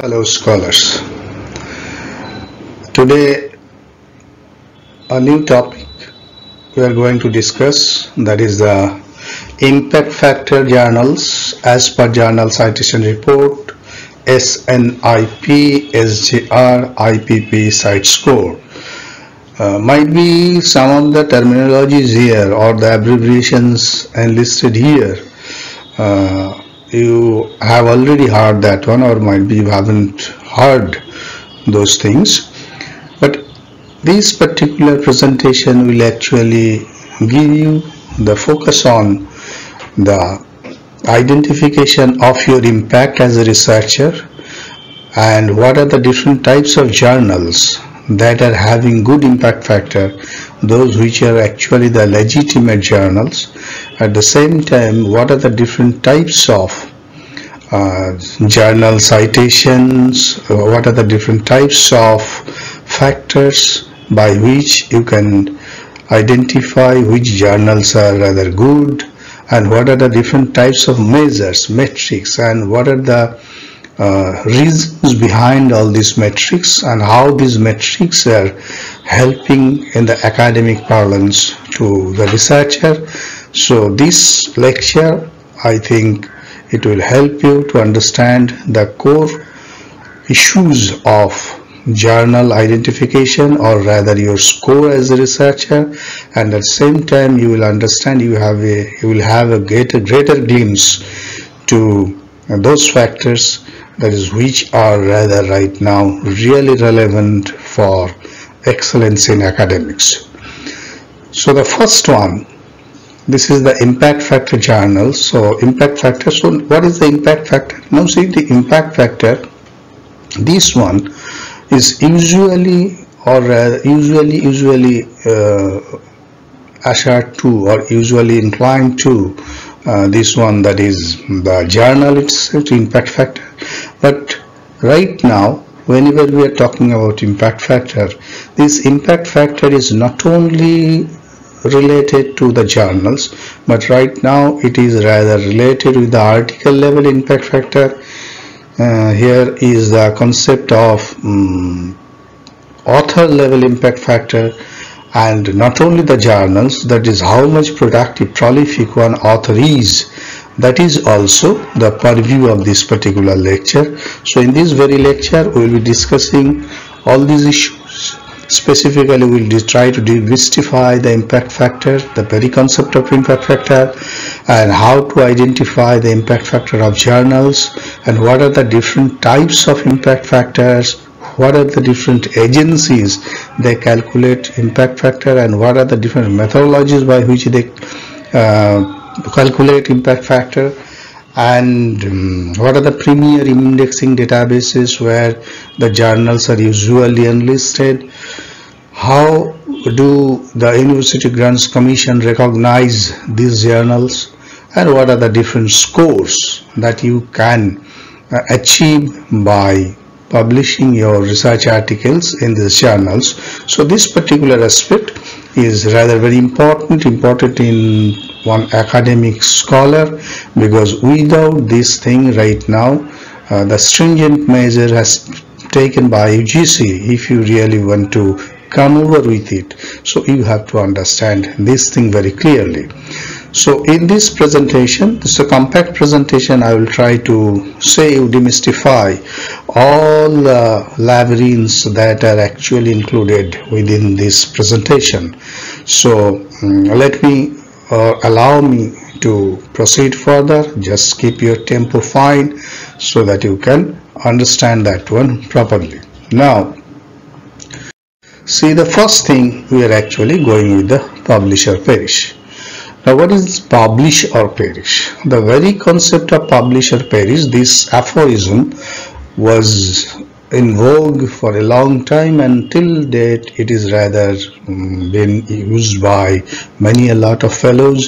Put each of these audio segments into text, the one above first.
Hello scholars. Today a new topic we are going to discuss that is the impact factor journals as per journal citation report SNIP SJR IPP CiteScore. Uh, might be some of the terminologies here or the abbreviations enlisted here uh, you have already heard that one or might be you haven't heard those things. But this particular presentation will actually give you the focus on the identification of your impact as a researcher and what are the different types of journals that are having good impact factor those which are actually the legitimate journals at the same time what are the different types of uh, journal citations what are the different types of factors by which you can identify which journals are rather good and what are the different types of measures metrics and what are the uh, reasons behind all these metrics and how these metrics are helping in the academic parlance to the researcher so this lecture I think it will help you to understand the core issues of journal identification or rather your score as a researcher and at the same time you will understand you have a you will have a greater greater glimpse to those factors that is which are rather right now really relevant for excellence in academics. So the first one, this is the impact factor journal. So impact factor, so what is the impact factor? Now see the impact factor, this one is usually or uh, usually usually uh, assured to or usually inclined to uh, this one that is the journal itself impact factor but right now whenever we are talking about impact factor this impact factor is not only related to the journals but right now it is rather related with the article level impact factor. Uh, here is the concept of um, author level impact factor and not only the journals that is how much productive prolific one author is. That is also the purview of this particular lecture. So in this very lecture we will be discussing all these issues specifically we will try to demystify the impact factor the very concept of impact factor and how to identify the impact factor of journals and what are the different types of impact factors what are the different agencies they calculate impact factor and what are the different methodologies by which they uh, calculate impact factor and um, what are the premier indexing databases where the journals are usually enlisted how do the university grants commission recognize these journals? And what are the different scores that you can uh, achieve by publishing your research articles in these journals? So this particular aspect is rather very important important in one academic scholar because without this thing right now uh, the stringent measure has taken by UGC if you really want to come over with it so you have to understand this thing very clearly so in this presentation, this is a compact presentation, I will try to say, demystify all the labyrinths that are actually included within this presentation. So um, let me uh, allow me to proceed further. Just keep your tempo fine so that you can understand that one properly. Now, see the first thing we are actually going with the publisher perish. Now what is publish or perish? The very concept of publish or perish, this aphorism was in vogue for a long time until date it is rather um, been used by many a lot of fellows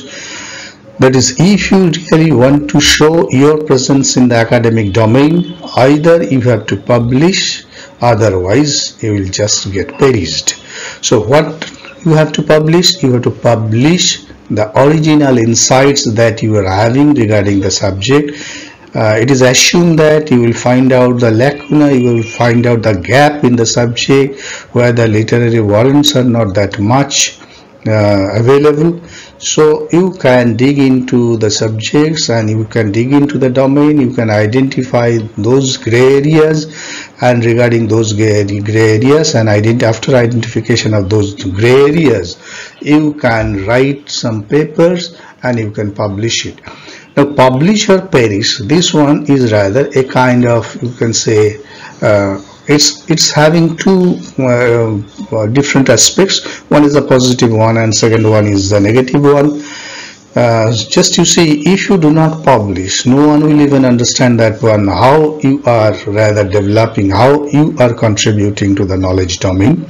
that is if you really want to show your presence in the academic domain either you have to publish otherwise you will just get perished. So what you have to publish? You have to publish the original insights that you are having regarding the subject. Uh, it is assumed that you will find out the lacuna, you will find out the gap in the subject where the literary warrants are not that much uh, available. So you can dig into the subjects and you can dig into the domain. You can identify those gray areas and regarding those gray areas and ident after identification of those gray areas you can write some papers and you can publish it. Now publish or perish this one is rather a kind of you can say uh, it's it's having two uh, uh, different aspects. One is the positive one and second one is the negative one uh, just you see if you do not publish no one will even understand that one how you are rather developing how you are contributing to the knowledge domain.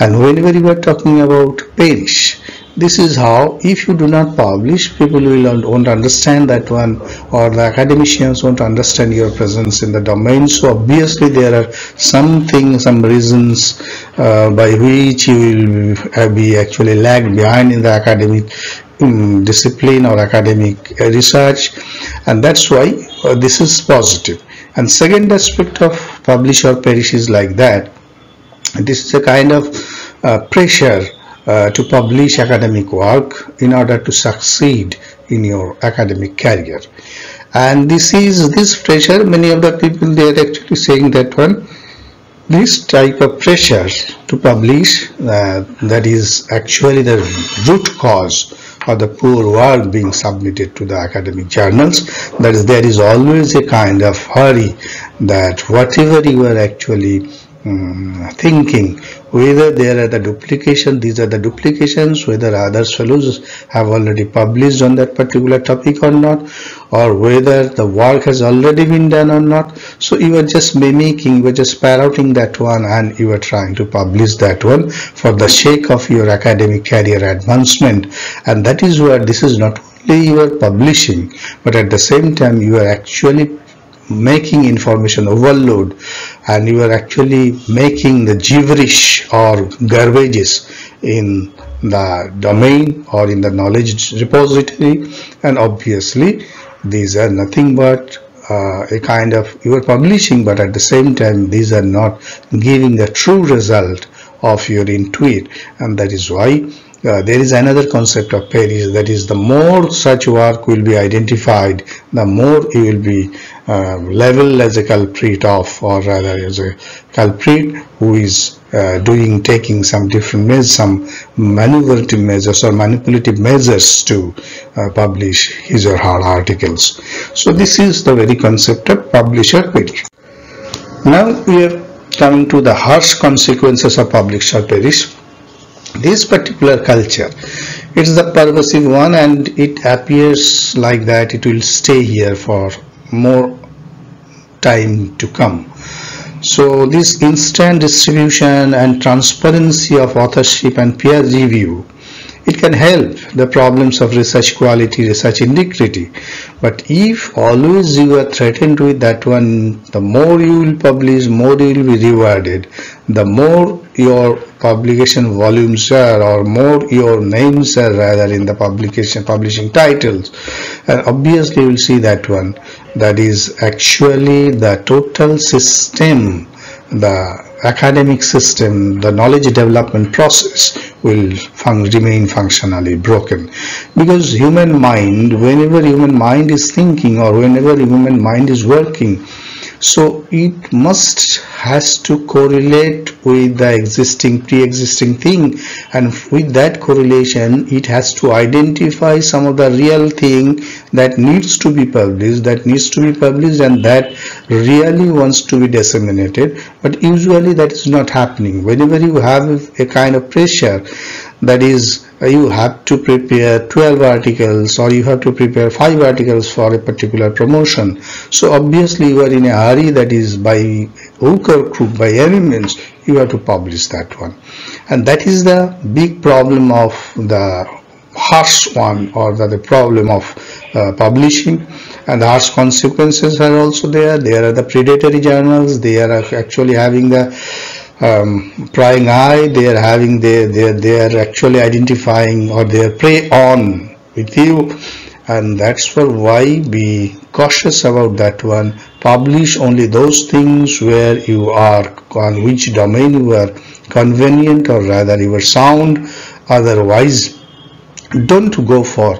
And whenever you are talking about perish this is how if you do not publish people will won't understand that one or the academicians won't understand your presence in the domain. So obviously there are something some reasons uh, by which you will be actually lagged behind in the academic discipline or academic uh, research and that's why uh, this is positive. and second aspect of publish or perish is like that this is a kind of uh, pressure uh, to publish academic work in order to succeed in your academic career and this is this pressure many of the people they are actually saying that one this type of pressure to publish uh, that is actually the root cause of the poor work being submitted to the academic journals that is there is always a kind of hurry that whatever you are actually um, thinking whether there are the duplication these are the duplications whether other fellows have already published on that particular topic or not or whether the work has already been done or not. So you are just mimicking you are just parroting that one and you are trying to publish that one for the sake of your academic career advancement. And that is where this is not only you are publishing but at the same time you are actually making information overload and you are actually making the gibberish or garbages in the domain or in the knowledge repository. And obviously these are nothing but uh, a kind of you are publishing but at the same time these are not giving the true result of your intuit. And that is why uh, there is another concept of Paris that is the more such work will be identified the more you will be uh, leveled as a culprit of or rather as a culprit who is uh, doing taking some different measures some manipulative measures or manipulative measures to uh, publish his or her articles. So this is the very concept of publisher perish now we are coming to the harsh consequences of publisher perish this particular culture it's the pervasive one and it appears like that it will stay here for more time to come so this instant distribution and transparency of authorship and peer review it can help the problems of research quality, research integrity. But if always you are threatened with that one, the more you will publish, more you will be rewarded. The more your publication volumes are or more your names are rather in the publication publishing titles and obviously you will see that one that is actually the total system the academic system, the knowledge development process will fun remain functionally broken. Because human mind, whenever human mind is thinking or whenever human mind is working, so it must has to correlate with the existing pre-existing thing. And with that correlation it has to identify some of the real thing that needs to be published that needs to be published and that really wants to be disseminated. But usually that is not happening. Whenever you have a kind of pressure that is you have to prepare 12 articles or you have to prepare 5 articles for a particular promotion. So obviously you are in a hurry that is by hook or crook by any means you have to publish that one. And that is the big problem of the harsh one or the, the problem of uh, publishing. And the harsh consequences are also there. There are the predatory journals. They are actually having the um, prying eye they are having their they they are actually identifying or they are prey on with you. And that's for why be cautious about that one. Publish only those things where you are on which domain you are convenient or rather you are sound. Otherwise don't go for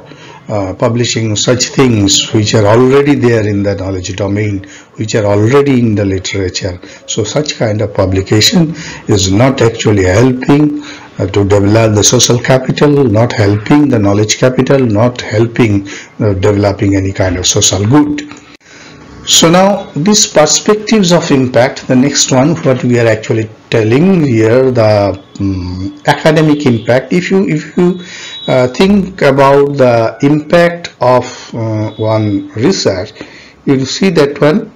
uh, publishing such things which are already there in the knowledge domain which are already in the literature. So such kind of publication is not actually helping uh, to develop the social capital not helping the knowledge capital not helping uh, developing any kind of social good. So now these perspectives of impact the next one what we are actually telling here the um, academic impact if you if you uh, think about the impact of uh, one research. You see that one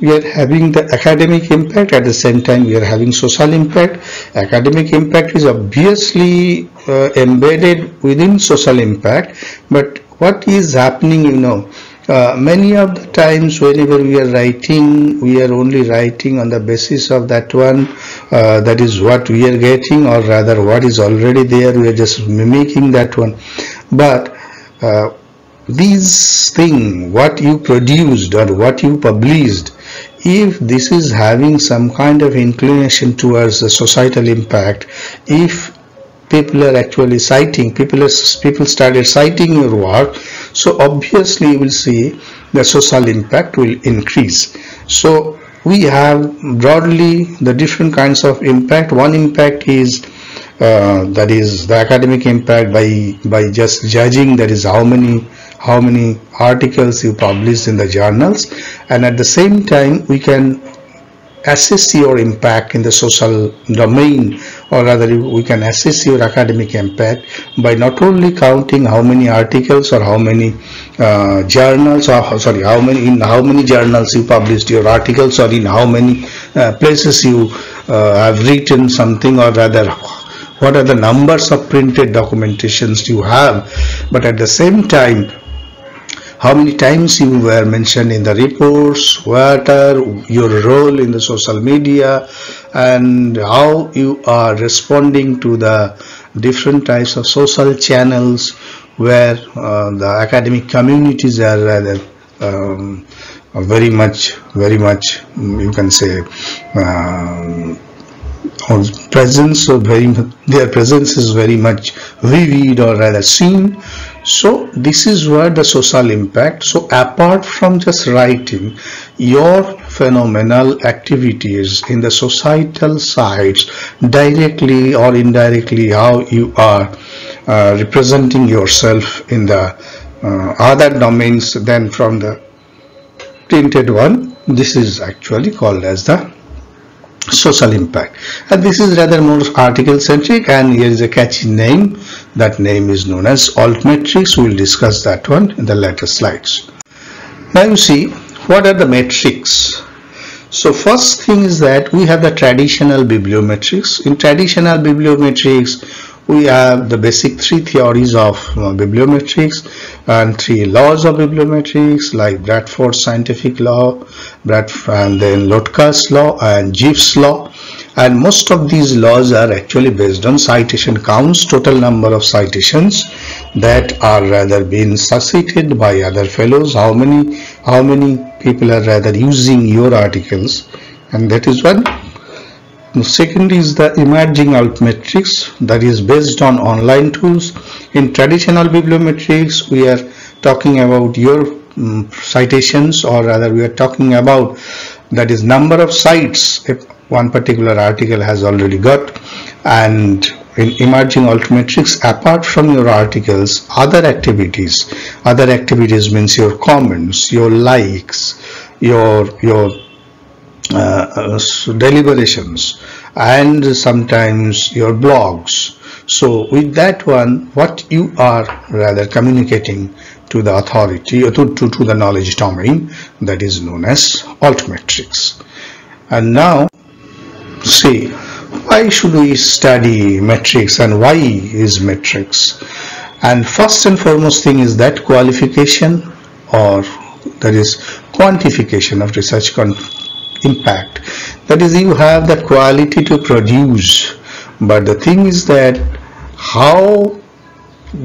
we are having the academic impact at the same time we are having social impact. Academic impact is obviously uh, embedded within social impact. But what is happening you know uh, many of the times whenever we are writing we are only writing on the basis of that one uh, that is what we are getting or rather what is already there we are just mimicking that one. But uh, these thing what you produced or what you published if this is having some kind of inclination towards the societal impact if people are actually citing people are, people started citing your work so obviously you will see the social impact will increase. So we have broadly the different kinds of impact. One impact is uh, that is the academic impact by by just judging that is how many how many articles you publish in the journals. And at the same time we can assess your impact in the social domain or rather we can assess your academic impact by not only counting how many articles or how many uh, journals or sorry how many in how many journals you published your articles or in how many uh, places you uh, have written something or rather what are the numbers of printed documentations you have. But at the same time how many times you were mentioned in the reports, what are your role in the social media and how you are responding to the different types of social channels where uh, the academic communities are rather um, very much, very much, you can say, um, presence or very their presence is very much vivid or rather seen. So this is where the social impact so apart from just writing your phenomenal activities in the societal sides directly or indirectly how you are uh, representing yourself in the uh, other domains than from the printed one. This is actually called as the social impact. And this is rather more article centric and here is a catchy name. That name is known as altmetrics. We will discuss that one in the later slides. Now you see what are the metrics? So first thing is that we have the traditional bibliometrics. In traditional bibliometrics we have the basic three theories of uh, bibliometrics and three laws of bibliometrics like Bradford scientific law, Bradford and then Lotka's law and Gibbs law. And most of these laws are actually based on citation counts total number of citations that are rather being cited by other fellows. How many how many people are rather using your articles and that is one the second is the emerging altmetrics that is based on online tools. In traditional bibliometrics, we are talking about your um, citations or rather we are talking about that is number of sites if one particular article has already got and in emerging altmetrics apart from your articles other activities. Other activities means your comments your likes your your uh, uh deliberations and sometimes your blogs. So with that one what you are rather communicating to the authority or to, to, to the knowledge domain that is known as altmetrics and now see why should we study metrics and why is metrics and first and foremost thing is that qualification or that is quantification of research impact. That is you have the quality to produce but the thing is that how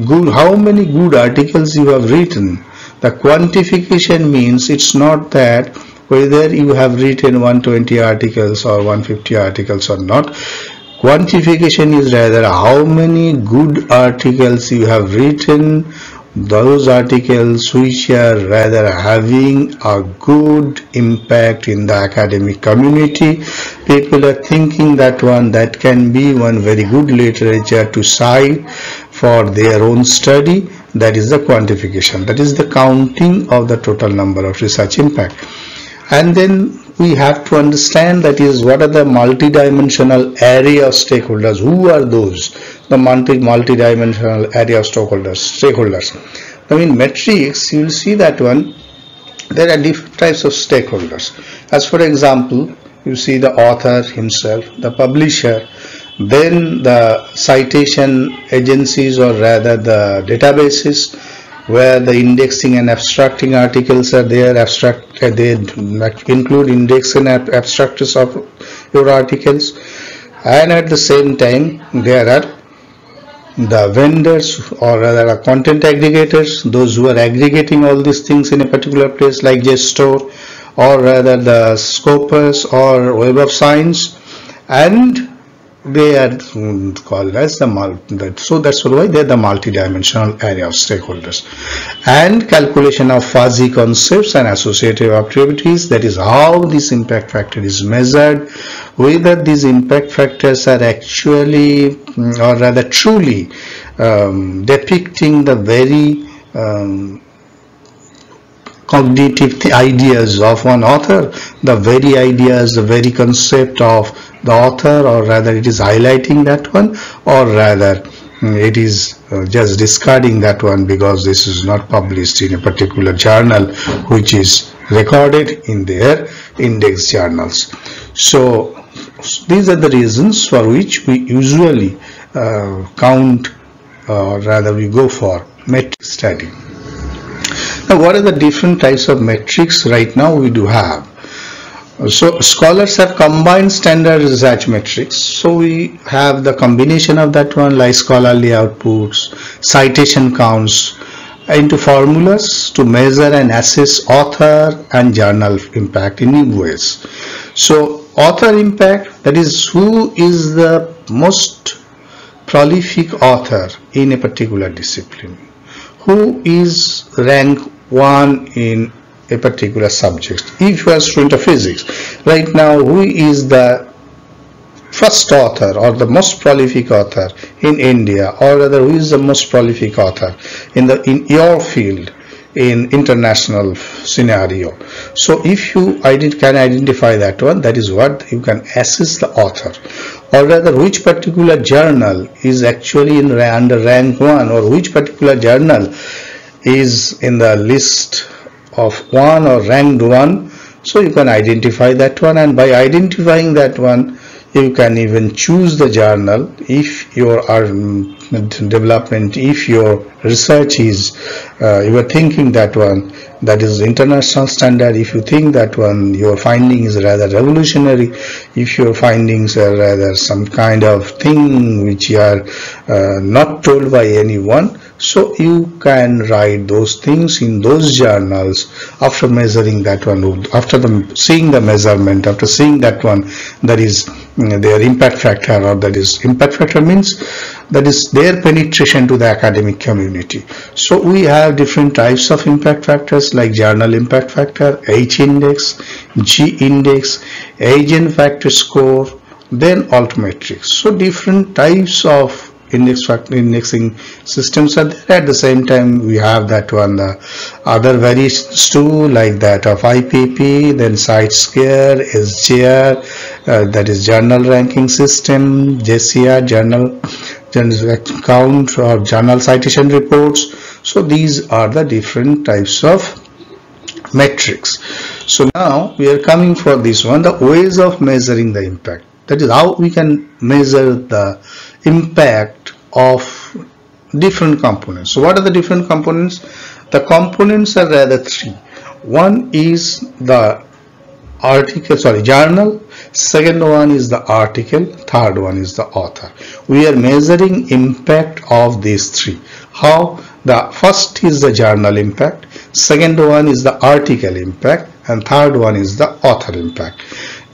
good how many good articles you have written. The quantification means it's not that whether you have written 120 articles or 150 articles or not. Quantification is rather how many good articles you have written. Those articles which are rather having a good impact in the academic community. People are thinking that one that can be one very good literature to cite for their own study. That is the quantification. That is the counting of the total number of research impact and then we have to understand that is what are the multidimensional area of stakeholders? Who are those? The multi multidimensional area of stakeholders stakeholders. Now in metrics you will see that one. There are different types of stakeholders. As for example you see the author himself the publisher then the citation agencies or rather the databases where the indexing and abstracting articles are there abstract uh, they include index and ab abstractors of your articles. And at the same time there are the vendors or rather content aggregators those who are aggregating all these things in a particular place like JSTOR or rather the Scopus or Web of Science. And they are called as the multi so that's why they're the multi-dimensional area of stakeholders. And calculation of fuzzy concepts and associative activities that is how this impact factor is measured whether these impact factors are actually or rather truly um, depicting the very um, cognitive ideas of one author the very ideas the very concept of the author or rather it is highlighting that one or rather mm, it is uh, just discarding that one because this is not published in a particular journal which is recorded in their index journals. So these are the reasons for which we usually uh, count or rather we go for metric study. Now what are the different types of metrics right now we do have so scholars have combined standard research metrics. So we have the combination of that one like scholarly outputs, citation counts into formulas to measure and assess author and journal impact in new ways. So author impact that is who is the most prolific author in a particular discipline who is rank 1 in a particular subject. If you are a student of physics, right now who is the first author or the most prolific author in India or rather who is the most prolific author in the in your field in international scenario so if you can identify that one that is what you can assess the author or rather which particular journal is actually in under rank 1 or which particular journal is in the list of one or ranked one. So you can identify that one and by identifying that one you can even choose the journal if your um, development if your research is uh, you are thinking that one that is international standard if you think that one your finding is rather revolutionary if your findings are rather some kind of thing which you are uh, not told by anyone so you can write those things in those journals after measuring that one after the seeing the measurement after seeing that one that is mm, their impact factor or that is impact factor means that is their penetration to the academic community. So we have different types of impact factors like journal impact factor h index g index Eigenfactor score then altmetrics so different types of index factor indexing systems are there. At the same time we have that one the other variations too like that of IPP then CiteScore SJR uh, that is journal ranking system JCR journal journal count or journal citation reports so these are the different types of metrics so now we are coming for this one the ways of measuring the impact that is how we can measure the impact of different components. So what are the different components? The components are rather three. One is the article, sorry, journal. Second one is the article. Third one is the author. We are measuring impact of these three. how the first is the journal impact second one is the article impact and third one is the author impact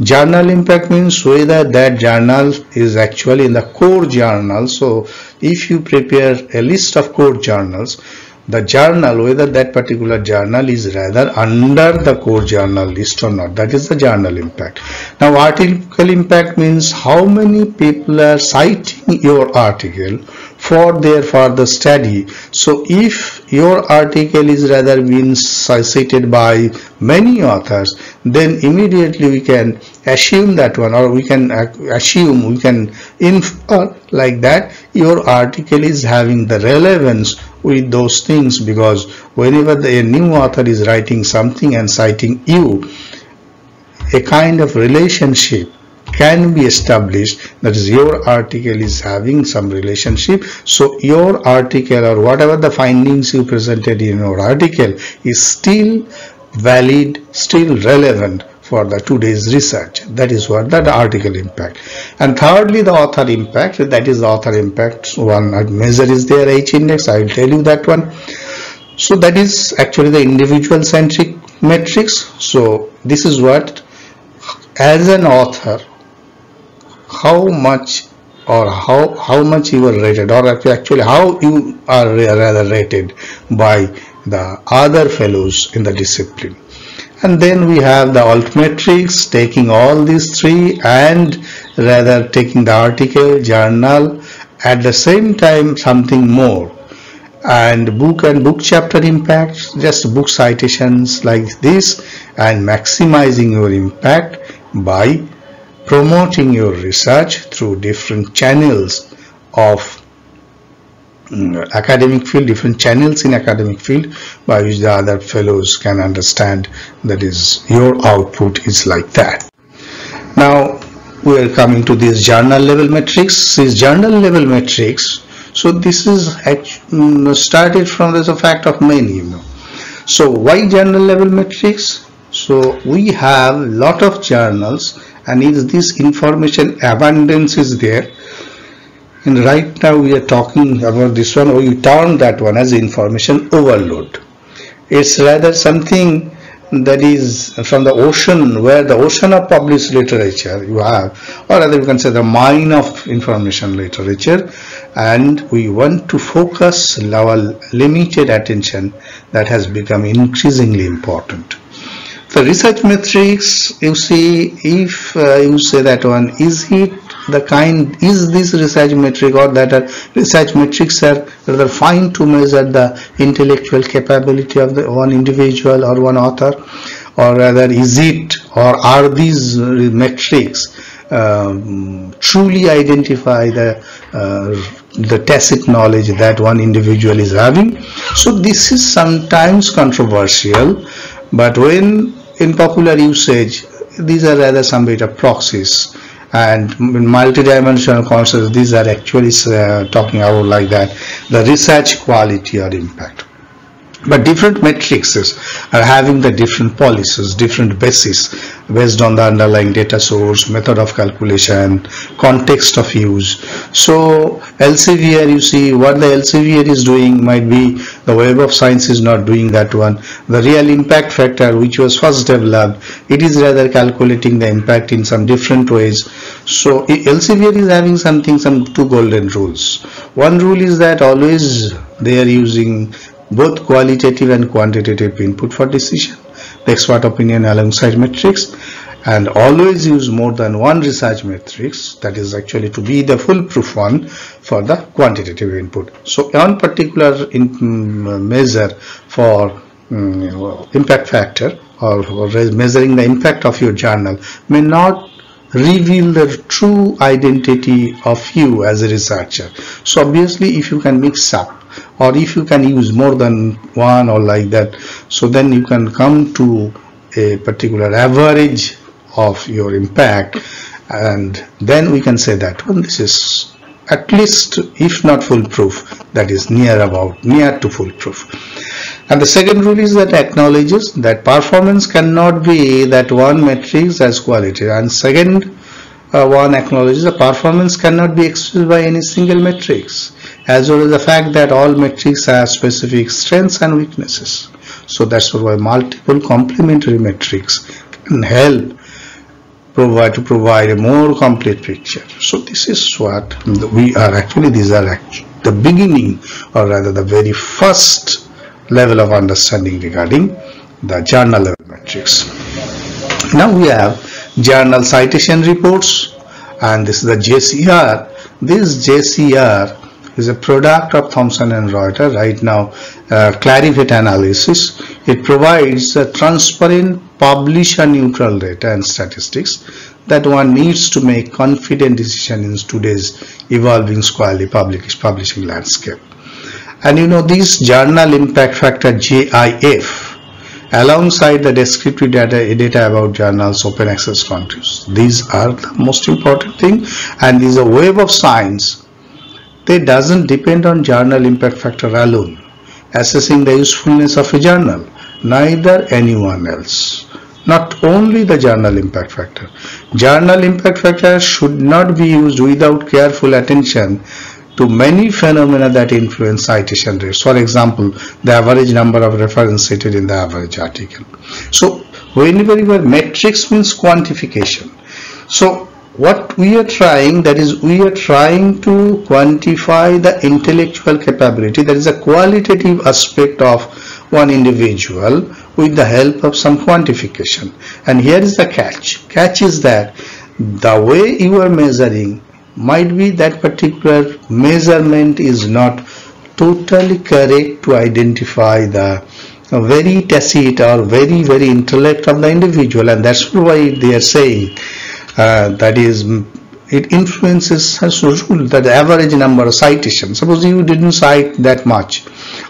journal impact means whether that journal is actually in the core journal so if you prepare a list of core journals the journal whether that particular journal is rather under the core journal list or not that is the journal impact. Now article impact means how many people are citing your article for their further study. So if your article is rather being cited by many authors. Then immediately we can assume that one or we can assume we can infer like that your article is having the relevance with those things because whenever the, a new author is writing something and citing you a kind of relationship can be established that is your article is having some relationship. So your article or whatever the findings you presented in your article is still valid still relevant for the today's research. That is what that article impact. And thirdly the author impact that is the author impact one measure is there h index i will tell you that one. So that is actually the individual centric metrics so this is what as an author how much or how how much you are rated or actually how you are rather rated by the other fellows in the discipline. And then we have the altmetrics taking all these three and rather taking the article journal at the same time something more. And book and book chapter impact just book citations like this and maximizing your impact by promoting your research through different channels of Mm, academic field, different channels in academic field by which the other fellows can understand that is your output is like that. Now we are coming to this journal level metrics. These journal level metrics. So this is mm, started from a fact of many. You know. So why journal level metrics? So we have lot of journals and is this information abundance is there? And right now we are talking about this one or you term that one as information overload. It's rather something that is from the ocean where the ocean of published literature you have or rather you can say the mine of information literature. And we want to focus our limited attention that has become increasingly important the research metrics you see if uh, you say that one is it the kind is this research metric or that are research metrics are rather fine to measure the intellectual capability of the one individual or one author? Or rather is it or are these metrics um, truly identify the uh, the tacit knowledge that one individual is having? So this is sometimes controversial but when in popular usage these are rather some bit of proxies. And multidimensional concepts these are actually uh, talking about like that the research quality or impact but different matrices are having the different policies different basis based on the underlying data source method of calculation context of use. So Elsevier you see what the Elsevier is doing might be the web of science is not doing that one. The real impact factor which was first developed it is rather calculating the impact in some different ways. So Elsevier is having something some two golden rules. One rule is that always they are using both qualitative and quantitative input for decision, the expert opinion alongside metrics and always use more than one research matrix that is actually to be the foolproof one for the quantitative input. So one particular in, um, measure for um, impact factor or, or measuring the impact of your journal may not reveal the true identity of you as a researcher. So obviously if you can mix up or if you can use more than one or like that so then you can come to a particular average of your impact and then we can say that well this is at least if not foolproof that is near about near to foolproof. And the second rule is that acknowledges that performance cannot be that one metrics as quality. And second uh, one acknowledges that performance cannot be expressed by any single metrics as well as the fact that all metrics have specific strengths and weaknesses. So that's why multiple complementary metrics can help provide to provide a more complete picture. So this is what we are actually these are actually the beginning or rather the very first level of understanding regarding the journal level metrics. Now we have journal citation reports and this is the JCR. This JCR is a product of Thomson and Reuters right now uh, Clarivate analysis. It provides a transparent publisher neutral data and statistics that one needs to make confident decision in today's evolving scholarly publishing landscape. And you know this journal impact factor JIF alongside the descriptive data, data about journals open access countries. These are the most important thing and is a Web of Science they doesn't depend on journal impact factor alone, assessing the usefulness of a journal, neither anyone else. Not only the journal impact factor. Journal impact factor should not be used without careful attention to many phenomena that influence citation rates. For example, the average number of references cited in the average article. So, whenever you metrics means quantification. So, what we are trying that is we are trying to quantify the intellectual capability that is a qualitative aspect of one individual with the help of some quantification. And here is the catch. Catch is that the way you are measuring might be that particular measurement is not totally correct to identify the very tacit or very very intellect of the individual. And that's why they are saying uh, that is it influences has rule that the average number of citations. Suppose you didn't cite that much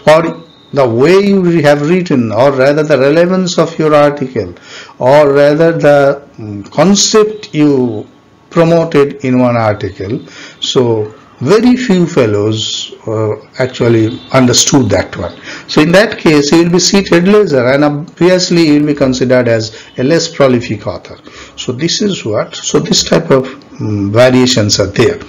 or the way you have written or rather the relevance of your article or rather the mm, concept you promoted in one article. So very few fellows uh, actually understood that one. So in that case, he will be seated lesser and obviously he will be considered as a less prolific author. So this is what, so this type of um, variations are there.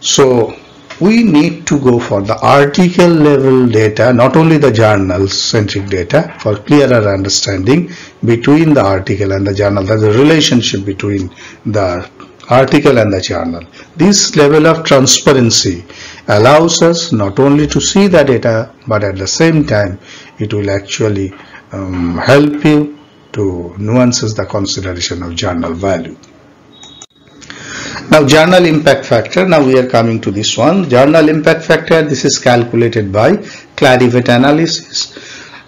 So we need to go for the article level data, not only the journal centric data for clearer understanding between the article and the journal, there's a relationship between the article and the journal. This level of transparency allows us not only to see the data but at the same time it will actually um, help you to nuances the consideration of journal value. Now journal impact factor, now we are coming to this one. Journal impact factor, this is calculated by Clarivate analysis.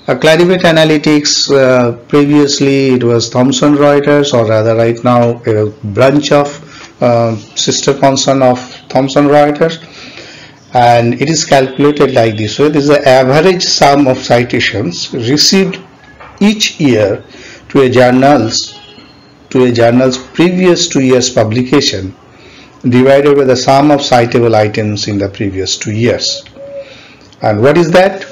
Uh, Clarivate Analytics, uh, previously it was Thomson Reuters or rather right now a branch of uh, sister concern of Thomson Reuters and it is calculated like this way. This is the average sum of citations received each year to a journal's to a journal's previous two years publication divided by the sum of citable items in the previous two years. And what is that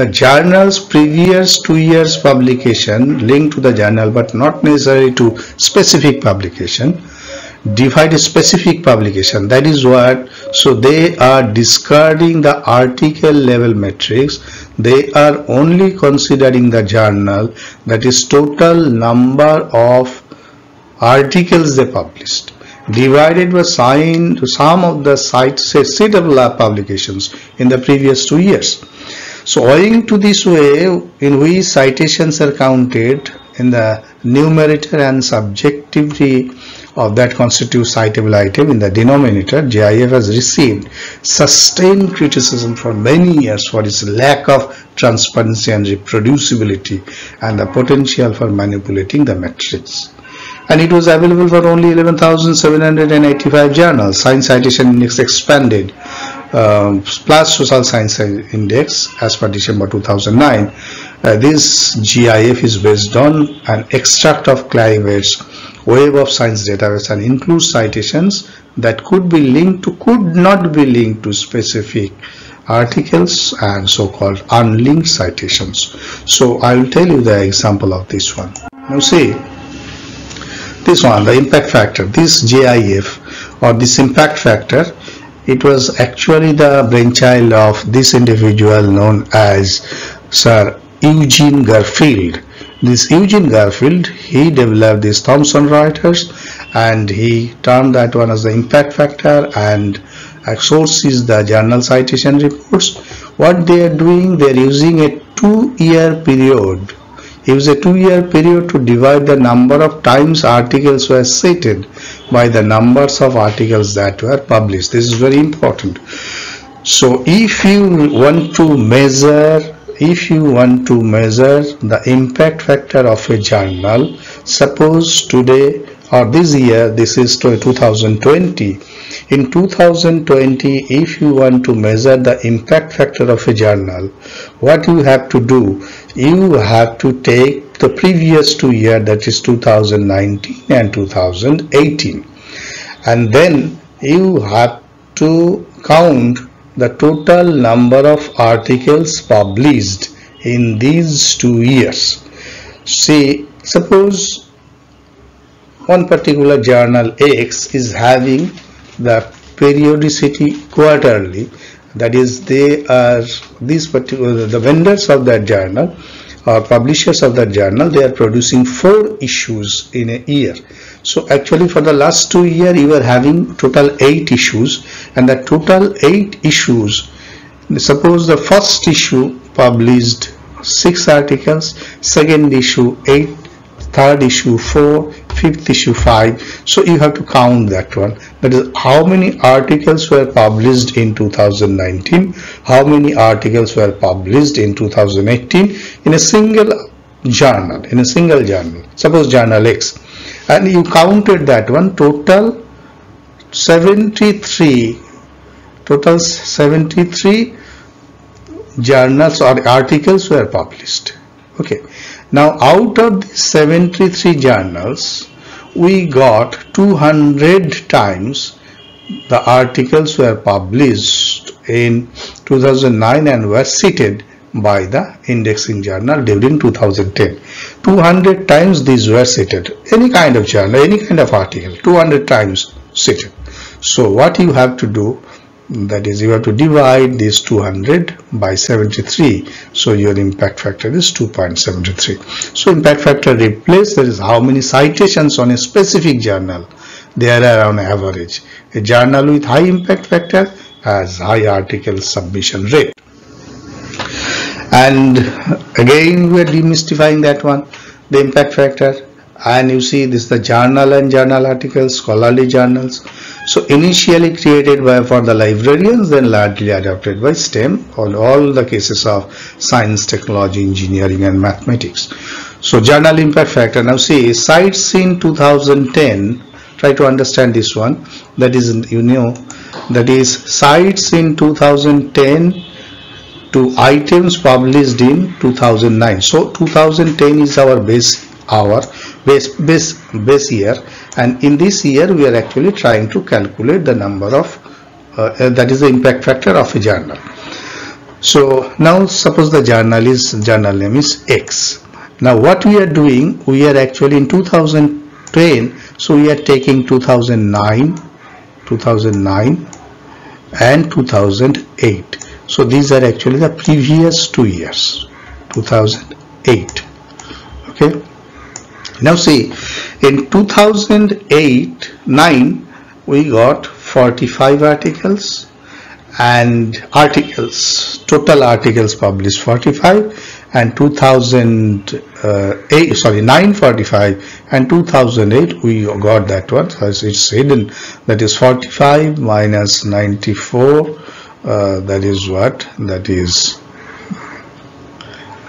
the journal's previous two years publication linked to the journal but not necessarily to specific publication divide specific publication. That is what so they are discarding the article level metrics they are only considering the journal that is total number of articles they published divided by sign to some of the sites suitable publications in the previous two years so owing to this way in which citations are counted in the numerator and subjectivity of that constitutes citable item in the denominator, JIF has received sustained criticism for many years for its lack of transparency and reproducibility and the potential for manipulating the metrics. And it was available for only 11,785 journals. Science Citation Index expanded uh, plus social science index as per December 2009. Uh, this JIF is based on an extract of Clarivate's Web of Science database and includes citations that could be linked to could not be linked to specific articles and so-called unlinked citations. So I will tell you the example of this one. Now see this one the impact factor this JIF or this impact factor it was actually the brainchild of this individual known as Sir Eugene Garfield. This Eugene Garfield, he developed these Thomson Reuters and he termed that one as the impact factor and sources the journal citation reports. What they are doing, they are using a two-year period use a two-year period to divide the number of times articles were cited by the numbers of articles that were published. This is very important. So if you want to measure if you want to measure the impact factor of a journal suppose today or this year this is 2020 in 2020 if you want to measure the impact factor of a journal what you have to do you have to take the previous two year that is 2019 and 2018 and then you have to count the total number of articles published in these two years. See suppose one particular journal X is having the periodicity quarterly that is they are these particular the vendors of that journal or publishers of that journal they are producing four issues in a year. So actually for the last two year you are having total eight issues and the total eight issues suppose the first issue published six articles second issue eight third issue 4 fifth issue 5 so you have to count that one. That is how many articles were published in 2019 how many articles were published in 2018 in a single journal in a single journal. Suppose journal X. And you counted that one total 73 total 73 journals or articles were published. Okay now out of the 73 journals, we got 200 times the articles were published in 2009 and were cited by the indexing journal during 2010. 200 times these were cited. Any kind of journal, any kind of article, 200 times cited. So what you have to do that is you have to divide this 200 by 73 so your impact factor is 2.73 so impact factor replace that is how many citations on a specific journal? There are on average. A journal with high impact factor has high article submission rate. And again we are demystifying that one the impact factor and you see this is the journal and journal articles scholarly journals. So initially created by for the librarians then largely adopted by STEM on all the cases of science technology engineering and mathematics. So journal impact factor. Now see cites in 2010 try to understand this one that is you know that is cites in 2010 to items published in 2009 so 2010 is our base our base base base year. And in this year we are actually trying to calculate the number of uh, uh, that is the impact factor of a journal. So now suppose the journal is journal name is X. Now what we are doing we are actually in 2010 so we are taking 2009 2009 and 2008 so these are actually the previous two years 2008 okay now see, in 2008-9, we got 45 articles and articles, total articles published 45 and 2008, sorry, 945 and 2008 we got that one. As it's hidden. That is 45 minus 94 uh, that is what? That is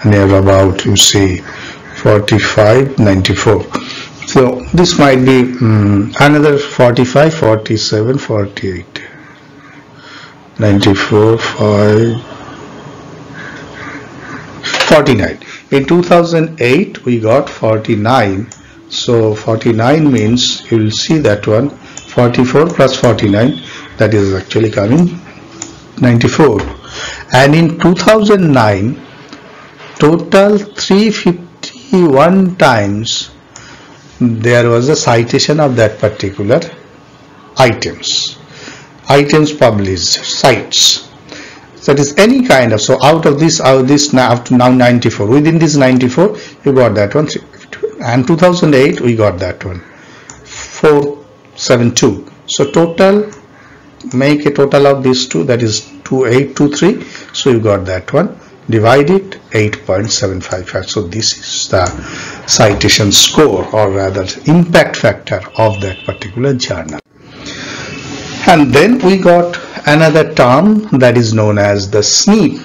near about you see 45 94 so this might be um, another 45 47 48 94 5 49 in 2008 we got 49 so 49 means you will see that one. 44 plus 49 that is actually coming 94 and in 2009 total 350 one times there was a citation of that particular items. Items published sites. That is any kind of so out of this out of this now up to now 94 within this 94 you got that one. And 2008 we got that one. 472 so total make a total of these two that is 2823 so you got that one divide it 8.755 so this is the citation score or rather impact factor of that particular journal. And then we got another term that is known as the SNIP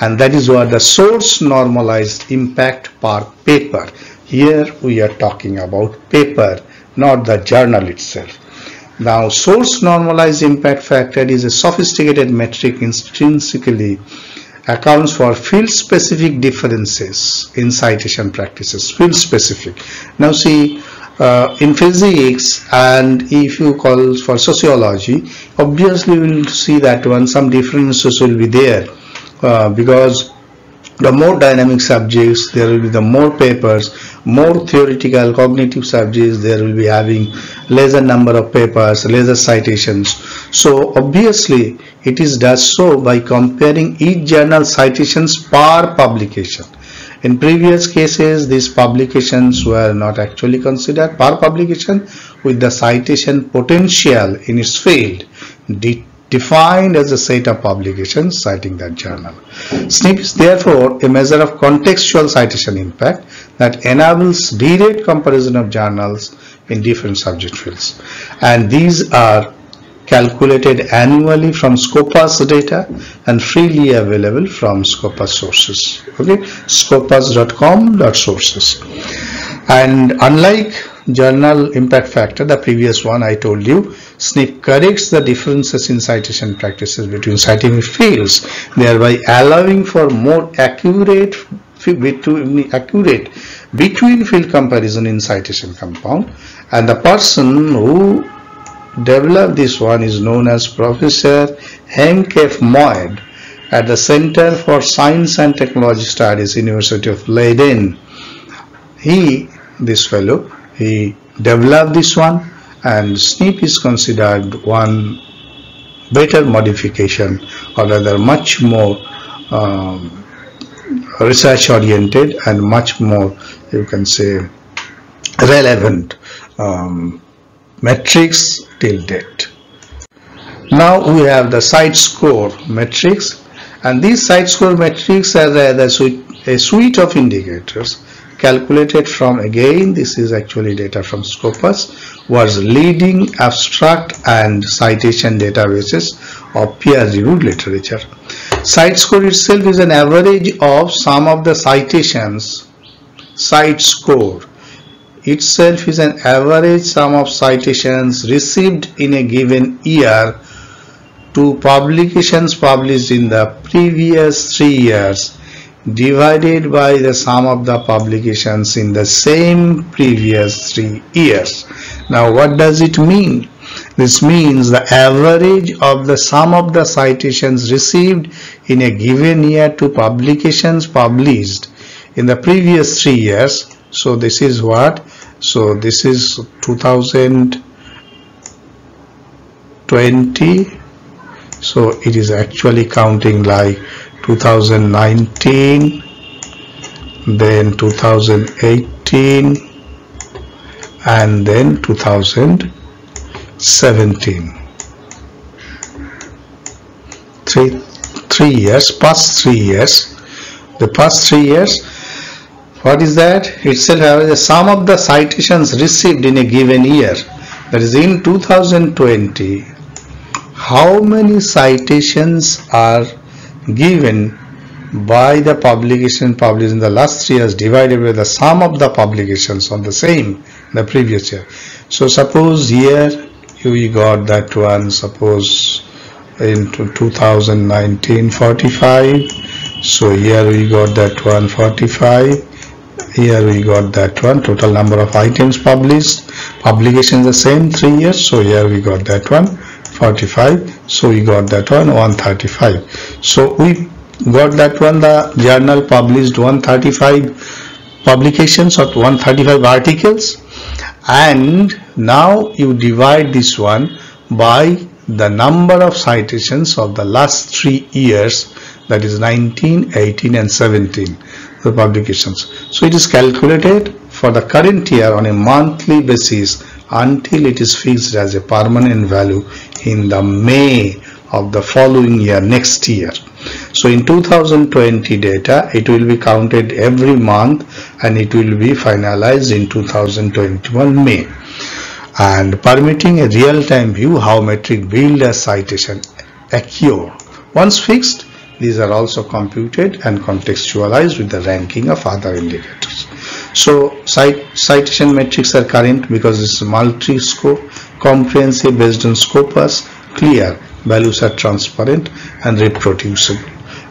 and that is what the source normalized impact per paper. Here we are talking about paper not the journal itself. Now source normalized impact factor is a sophisticated metric intrinsically accounts for field specific differences in citation practices field specific. Now see uh, in physics and if you call for sociology obviously we will see that one some differences will be there uh, because the more dynamic subjects there will be the more papers more theoretical cognitive subjects there will be having lesser number of papers lesser citations. So obviously it is does so by comparing each journal citations per publication. In previous cases these publications were not actually considered per publication with the citation potential in its field defined as a set of publications citing that journal. SNIP is therefore a measure of contextual citation impact that enables direct comparison of journals in different subject fields. And these are calculated annually from Scopus data and freely available from Scopus sources. Okay, scopus.com.sources. And unlike journal impact factor, the previous one I told you, SNIP corrects the differences in citation practices between scientific fields, thereby allowing for more accurate between, accurate between field comparison in citation compound and the person who developed this one is known as Professor Henk F. Moed at the Center for Science and Technology Studies, University of Leiden. He, this fellow, he developed this one and SNIP is considered one better modification or rather much more um, research oriented and much more you can say relevant um, metrics till date. Now we have the CiteScore metrics and these CiteScore metrics are the, a suite of indicators calculated from again this is actually data from Scopus was leading abstract and citation databases of peer-reviewed literature. CiteScore itself is an average of some of the citations. CiteScore itself is an average sum of citations received in a given year to publications published in the previous three years divided by the sum of the publications in the same previous three years. Now what does it mean? This means the average of the sum of the citations received in a given year to publications published in the previous three years. So this is what? So this is 2020. So it is actually counting like 2019 then 2018 and then 2017 three three years past three years. The past three years what is that? Itself has uh, the sum of the citations received in a given year that is in 2020 how many citations are given by the publication published in the last three years divided by the sum of the publications on the same the previous year. So suppose here we got that one suppose in 2019 45 so here we got that one 45 here we got that one total number of items published. Publication the same three years. So here we got that one 45 so we got that one 135 so we got that one the journal published 135 publications or 135 articles and now you divide this one by the number of citations of the last three years that is 19, 18 and 17 the publications. So it is calculated for the current year on a monthly basis until it is fixed as a permanent value in the May of the following year next year. So in 2020 data it will be counted every month and it will be finalized in 2021 May and permitting a real-time view how metric build a citation occur. Once fixed these are also computed and contextualized with the ranking of other indicators. So cite, citation metrics are current because it's multi-scope, comprehensive based on scopus, clear, values are transparent and reproducible.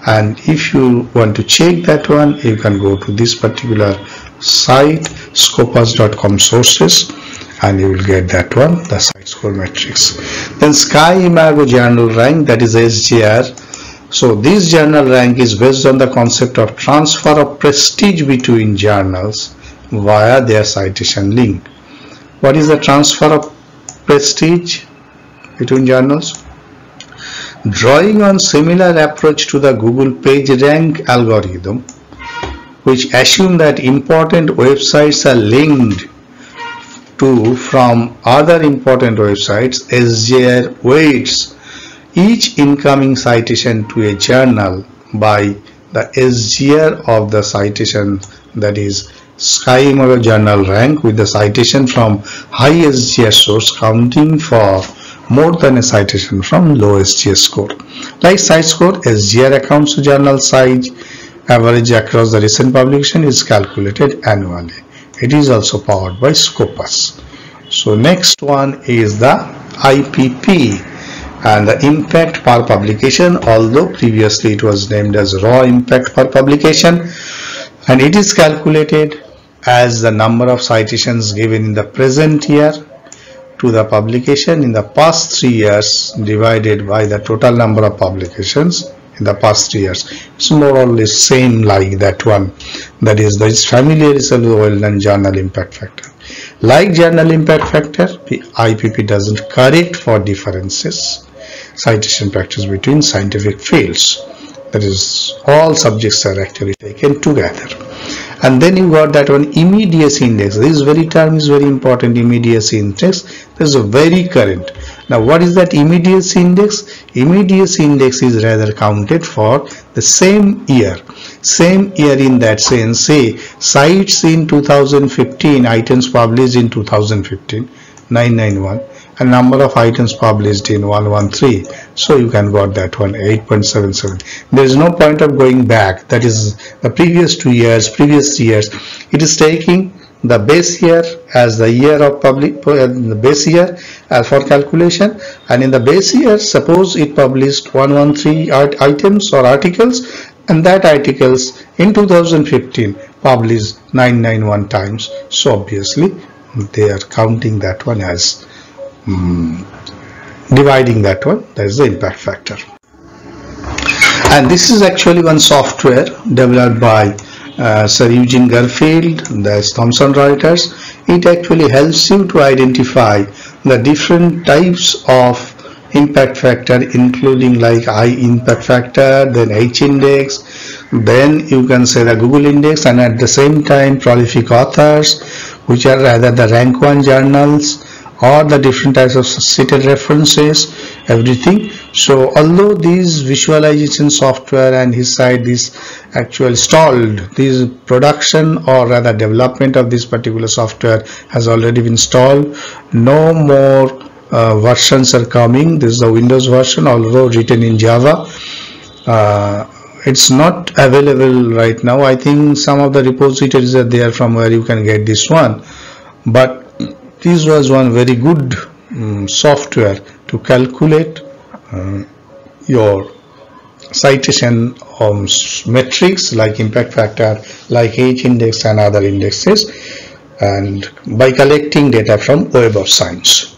And if you want to check that one, you can go to this particular site, scopus.com sources and you will get that one, the CiteScore metrics. Then SCImago Journal Rank, that is SJR, so this journal rank is based on the concept of transfer of prestige between journals via their citation link. What is the transfer of prestige between journals? Drawing on similar approach to the Google PageRank algorithm, which assume that important websites are linked to from other important websites, SJR weights each incoming citation to a journal by the SJR of the citation that is Sky journal rank with the citation from high SJR source counting for more than a citation from low SJR score. Like site score, SJR accounts to journal size average across the recent publication is calculated annually. It is also powered by Scopus. So next one is the IPP and the impact per publication although previously it was named as raw impact per publication and it is calculated as the number of citations given in the present year to the publication in the past three years divided by the total number of publications in the past three years. It's more or less same like that one. That is is familiar is a journal impact factor. Like journal impact factor the IPP doesn't correct for differences citation practice between scientific fields. That is all subjects are actually taken together. And then you got that one immediacy index. This very term is very important immediacy index. This is very current. Now what is that immediacy index? Immediacy index is rather counted for the same year. Same year in that sense say cites in 2015 items published in 2015 991 a number of items published in 113 so you can got that one 8.77 there is no point of going back. That is the previous two years previous years. It is taking the base year as the year of public uh, the base year as for calculation. And in the base year suppose it published 113 art items or articles and that articles in 2015 published 991 times. So obviously they are counting that one as um, dividing that one that is the impact factor. And this is actually one software developed by uh, Sir Eugene Garfield that's Thomson Reuters. It actually helps you to identify the different types of impact factor including like I impact factor then H index then you can say the Google index and at the same time prolific authors which are rather the rank one journals or the different types of cited references everything. So although these visualization software and his side is actually stalled this production or rather development of this particular software has already been stalled. No more uh, versions are coming. This is the windows version although written in java. Uh, it's not available right now. I think some of the repositories are there from where you can get this one. But this was one very good um, software to calculate uh, your citation um, metrics like impact factor like H index and other indexes and by collecting data from Web of Science.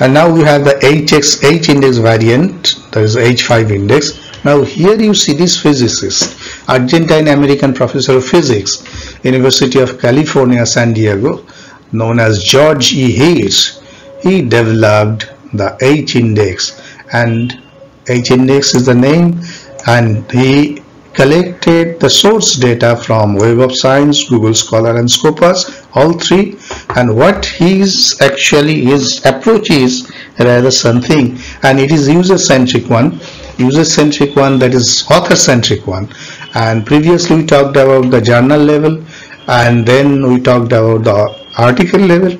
And now we have the HX H index variant that is H5 index. Now here you see this physicist Argentine American professor of physics University of California San Diego known as George E. Hayes, he developed the H index. And H index is the name. And he collected the source data from Web of Science, Google Scholar and Scopus, all three. And what his actually his approach is rather something. And it is user centric one. User centric one that is author centric one and previously we talked about the journal level and then we talked about the article level.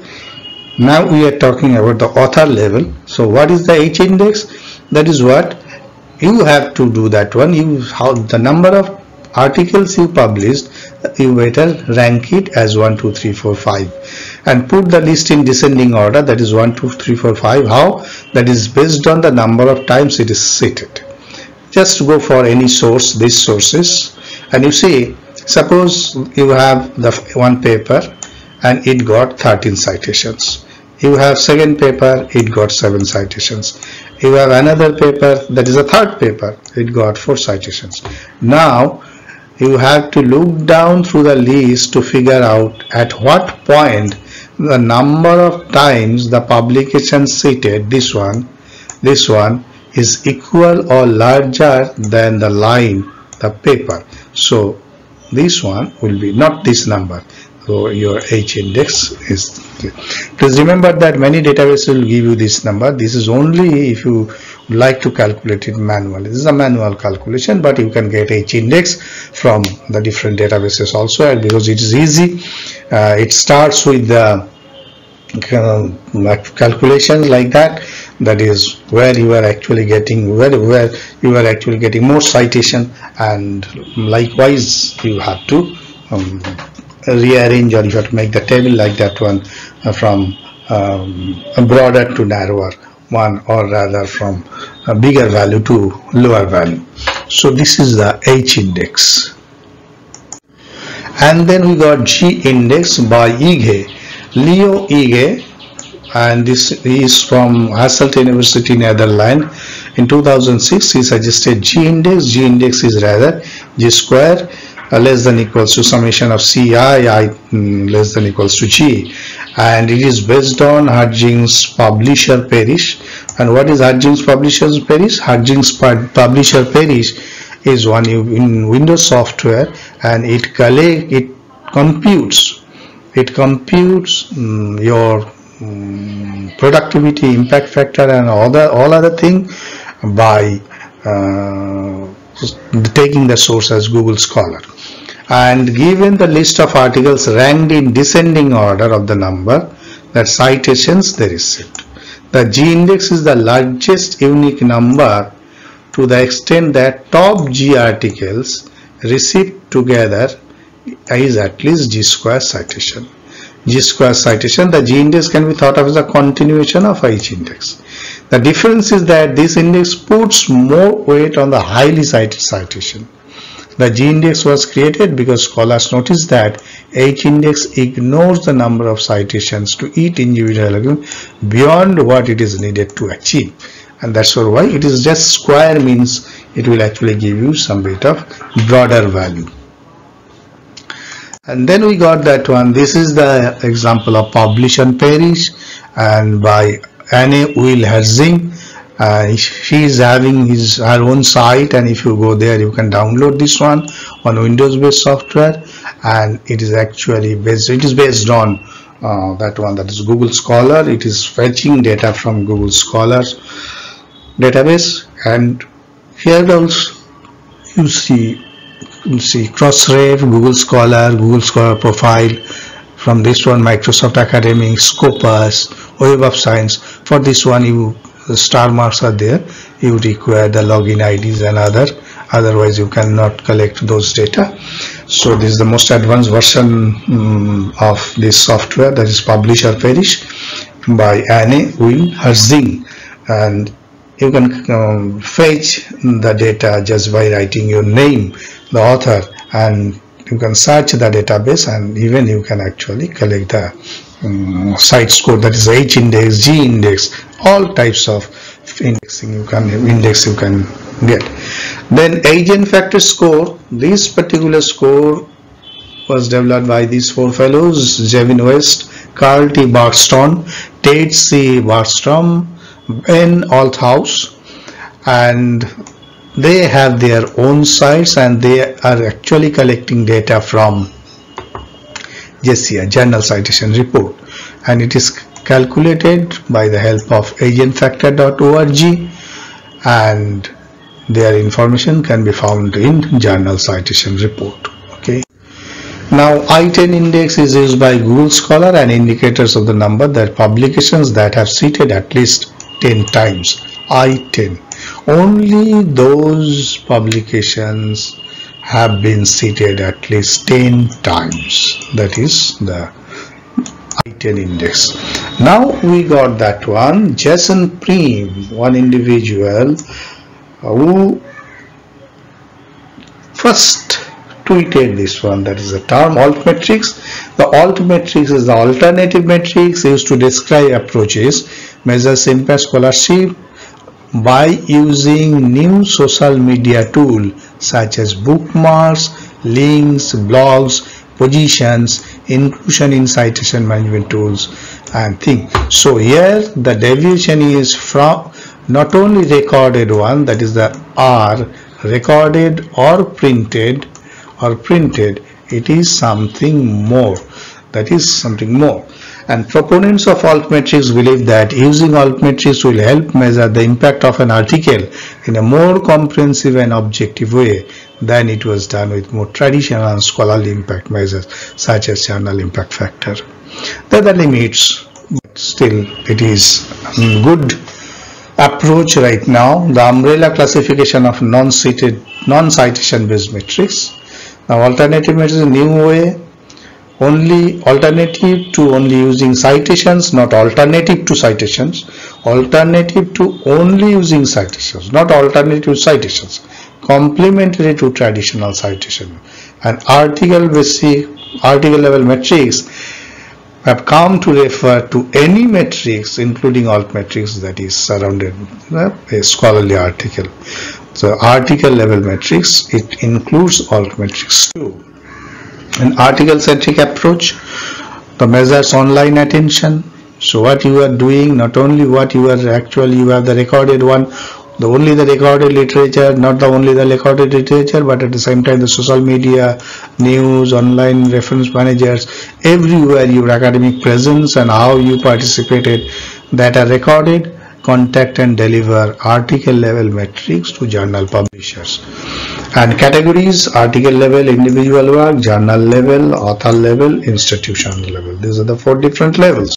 Now we are talking about the author level. So what is the H index? That is what you have to do that one. You how the number of articles you published you better rank it as 1 2 3 4 5 and put the list in descending order. That is 1 2 3 4 5 how? That is based on the number of times it is cited just go for any source these sources. And you see suppose you have the one paper and it got 13 citations. You have second paper it got 7 citations. You have another paper that is a third paper it got 4 citations. Now you have to look down through the list to figure out at what point the number of times the publication cited this one this one is equal or larger than the line the paper. So this one will be not this number. So your H index is please remember that many databases will give you this number. This is only if you like to calculate it manually. This is a manual calculation but you can get H index from the different databases also because it is easy uh, it starts with the uh, calculations like that that is where you are actually getting where, where you are actually getting more citation and likewise you have to um, rearrange or you have to make the table like that one uh, from um, broader to narrower one or rather from a bigger value to lower value. So this is the H index. And then we got G index by Egghe. Leo Egghe and this is from Hasselt University Netherlands. In 2006 he suggested G index. G index is rather G square uh, less than equals to summation of ci i mm, less than equals to g. And it is based on Harzing's publisher parish and what is Harzing's publisher parish Harzing's publisher parish is one in Windows software and it collect it computes it computes um, your um, productivity impact factor and other all other thing by uh, taking the source as Google Scholar and given the list of articles ranked in descending order of the number that citations they received. The G index is the largest unique number to the extent that top G articles received together is at least G square citation. G square citation, the G index can be thought of as a continuation of H index. The difference is that this index puts more weight on the highly cited citation. The G index was created because scholars noticed that H index ignores the number of citations to each individual beyond what it is needed to achieve. And that's why it is just square means it will actually give you some bit of broader value. And then we got that one. This is the example of publish and parish and by Anne-Wil Harzing uh, she is having his her own site and if you go there you can download this one on windows based software and it is actually based it is based on uh, that one that is google scholar it is fetching data from google scholars database and here also you see see crossref google scholar google scholar profile from this one microsoft academic scopus web of science. For this one you star marks are there. You require the login IDs and other. Otherwise you cannot collect those data. So this is the most advanced version um, of this software that is Publish or Perish by Anne Will Herzing. And you can um, fetch the data just by writing your name the author and you can search the database and even you can actually collect the um, site score that is H index, G index, all types of indexing you can index you can get. Then Eigenfactor score, this particular score was developed by these four fellows, Jevin West, Carl T. Bergstrom, Tate C. Bergstrom, in Althouse and they have their own sites and they are actually collecting data from JCR Journal Citation Report and it is calculated by the help of eigenfactor.org and their information can be found in Journal Citation Report. Okay. Now I10 index is used by Google Scholar and indicators of the number that publications that have cited at least 10 times I10 only those publications have been cited at least 10 times. That is the I10 index. Now we got that one. Jason Priem one individual who first tweeted this one. That is the term altmetrics. The altmetrics is the alternative metrics used to describe approaches measures impact scholarship by using new social media tool such as bookmarks, links, blogs, positions, inclusion in citation management tools and things. So here the deviation is from not only recorded one that is the R recorded or printed or printed it is something more that is something more and proponents of altmetrics believe that using altmetrics will help measure the impact of an article in a more comprehensive and objective way than it was done with more traditional and scholarly impact measures such as journal impact factor. There are the limits, but still it is good approach right now. The umbrella classification of non-cited, non-citation based metrics. Now alternative metrics is a new way only alternative to only using citations not alternative to citations alternative to only using citations not alternative citations complementary to traditional citation. And article basic article level metrics have come to refer to any metrics including alt that is surrounded a scholarly article. So article level metrics it includes alt too an article centric approach the measures online attention. So what you are doing not only what you are actually you have the recorded one the only the recorded literature not the only the recorded literature but at the same time the social media news online reference managers everywhere your academic presence and how you participated that are recorded contact and deliver article level metrics to journal publishers and categories article level individual work journal level author level institutional level. These are the four different levels.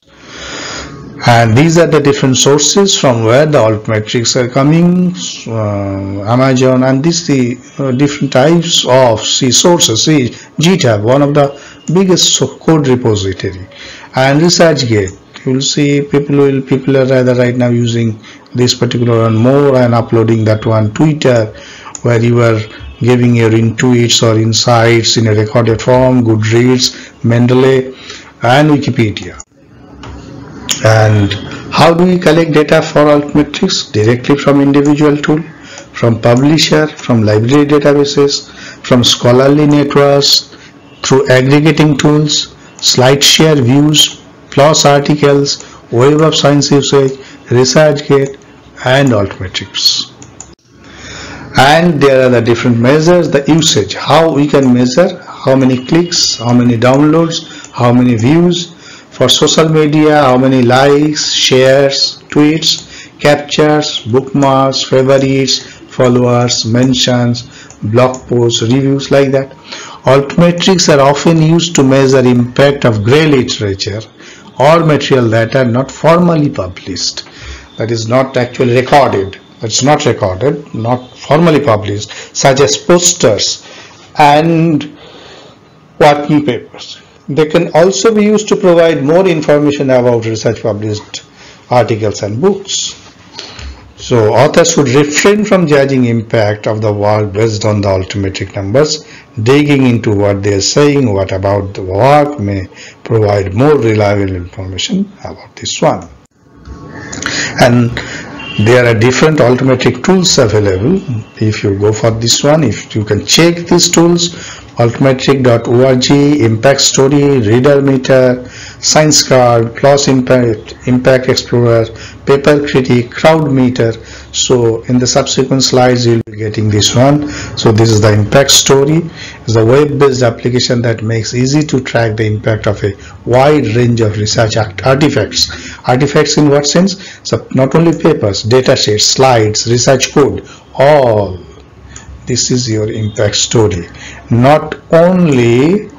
And these are the different sources from where the alt metrics are coming uh, amazon and this the uh, different types of see sources. See github one of the biggest code repository. And researchgate you will see people will people are rather right now using this particular one more and uploading that one twitter where you are giving your intuits or insights in a recorded form goodreads mendeley and wikipedia and how do we collect data for altmetrics directly from individual tool from publisher from library databases from scholarly networks through aggregating tools slide share views PLOS articles, Web of Science usage, ResearchGate and altmetrics. And there are the different measures, the usage, how we can measure how many clicks, how many downloads, how many views, for social media, how many likes, shares, tweets, captures, bookmarks, favorites, followers, mentions, blog posts, reviews like that. Altmetrics are often used to measure impact of grey literature or material that are not formally published that is not actually recorded that's not recorded not formally published such as posters and working papers they can also be used to provide more information about research published articles and books so authors should refrain from judging impact of the work based on the altmetric numbers digging into what they are saying, what about the work may provide more reliable information about this one. And there are different altmetric tools available. If you go for this one, if you can check these tools, altmetric.org, impact story, reader meter, Science Card, PLOS Impact, Impact Explorer, Paper Critic, Crowd Meter. So in the subsequent slides you'll be getting this one. So this is the impact story. It's a web-based application that makes easy to track the impact of a wide range of research artifacts. Artifacts in what sense? So not only papers, data sets, slides, research code, all this is your impact story not only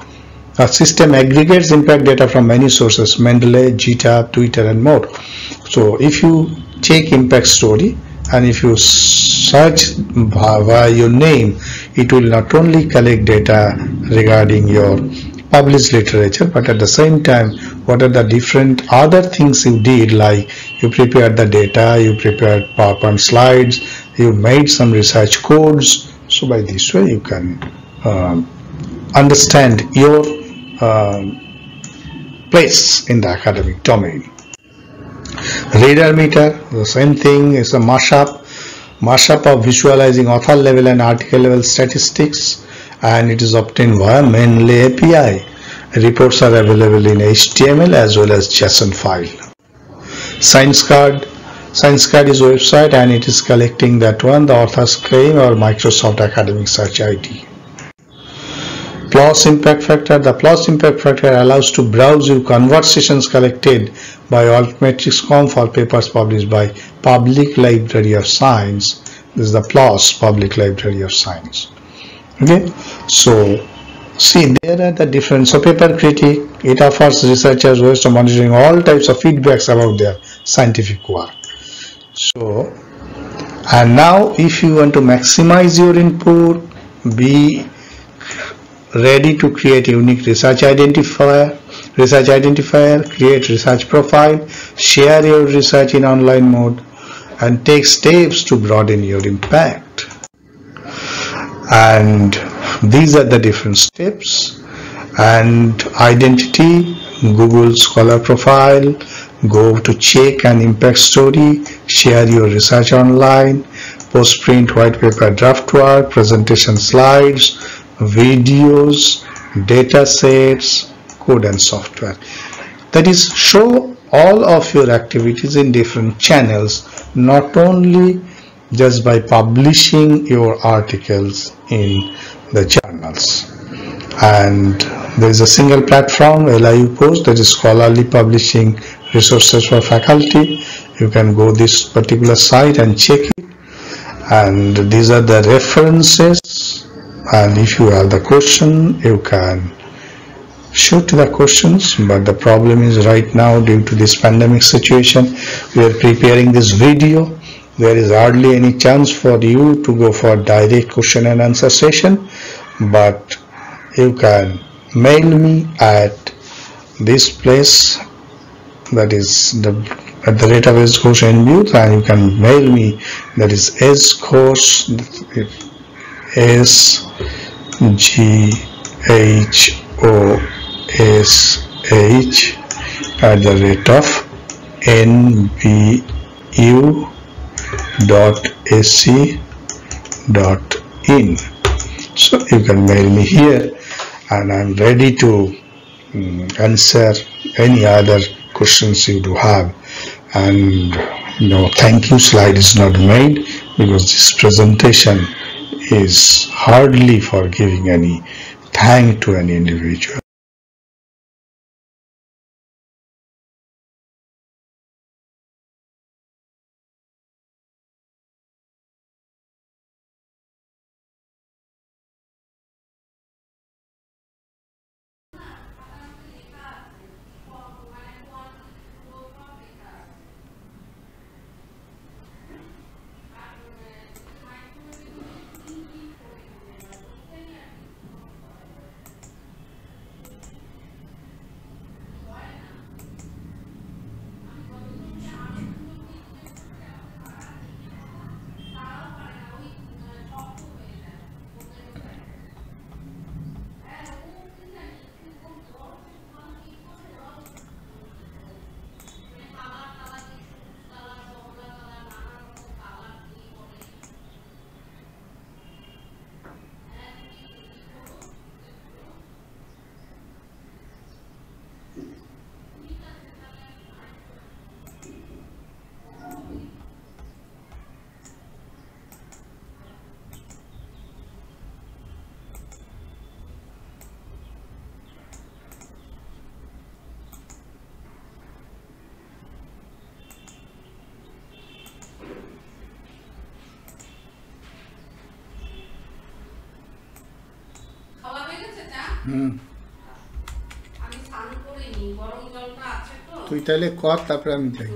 a system aggregates impact data from many sources mendeley github twitter and more so if you take impact story and if you search via your name it will not only collect data regarding your published literature but at the same time what are the different other things you did like you prepared the data you prepared powerpoint slides you made some research codes. So by this way you can uh, understand your uh, place in the academic domain reader meter the same thing is a mashup mashup of visualizing author level and article level statistics and it is obtained via mainly API reports are available in HTML as well as JSON file science card Science Card is a website and it is collecting that one, the author's claim or Microsoft Academic Search ID. PLOS Impact Factor. The PLOS Impact Factor allows to browse your conversations collected by Altmetrics.com for papers published by Public Library of Science. This is the PLOS Public Library of Science. Okay, so see there are the different so paper critic it offers researchers ways to monitoring all types of feedbacks about their scientific work so and now if you want to maximize your input be ready to create unique research identifier research identifier create research profile share your research in online mode and take steps to broaden your impact. And these are the different steps. And identity google scholar profile go to check an impact story, share your research online, post print white paper draft work, presentation slides, videos, data sets, code and software. That is show all of your activities in different channels, not only just by publishing your articles in the journals. And there is a single platform, LIU Post, that is scholarly publishing resources for faculty you can go this particular site and check it and these are the references and if you have the question you can shoot the questions but the problem is right now due to this pandemic situation we are preparing this video. There is hardly any chance for you to go for direct question and answer session but you can mail me at this place that is the at the rate of s course and you can mail me that is s course s g h o s h at the rate of nbu dot ac dot in. So you can mail me here and i'm ready to um, answer any other questions you do have. And know thank you slide is not made because this presentation is hardly for giving any thank to any individual তুই তাহলে কর তারপরে আমি যাই।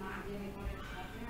มาเยอะ